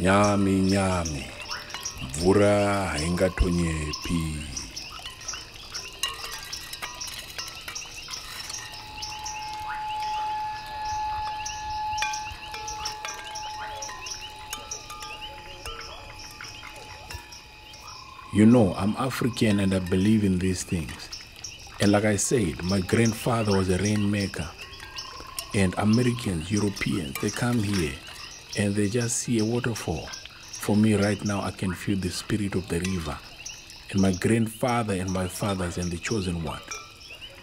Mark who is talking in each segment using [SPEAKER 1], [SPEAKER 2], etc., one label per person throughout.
[SPEAKER 1] nyami nyami mvura haingatonyepi You know, I'm African and I believe in these things. And like I said, my grandfather was a rainmaker. And Americans, Europeans, they come here and they just see a waterfall. For me, right now, I can feel the spirit of the river. And my grandfather and my fathers and the chosen one,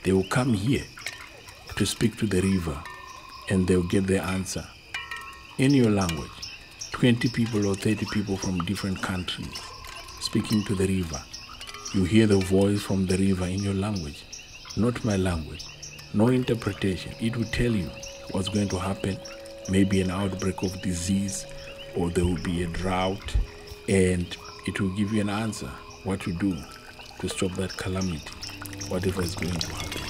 [SPEAKER 1] they will come here to speak to the river and they'll get the answer in your language. 20 people or 30 people from different countries speaking to the river. You hear the voice from the river in your language, not my language. No interpretation. It will tell you what's going to happen. Maybe an outbreak of disease, or there will be a drought, and it will give you an answer what to do to stop that calamity, whatever is going to happen.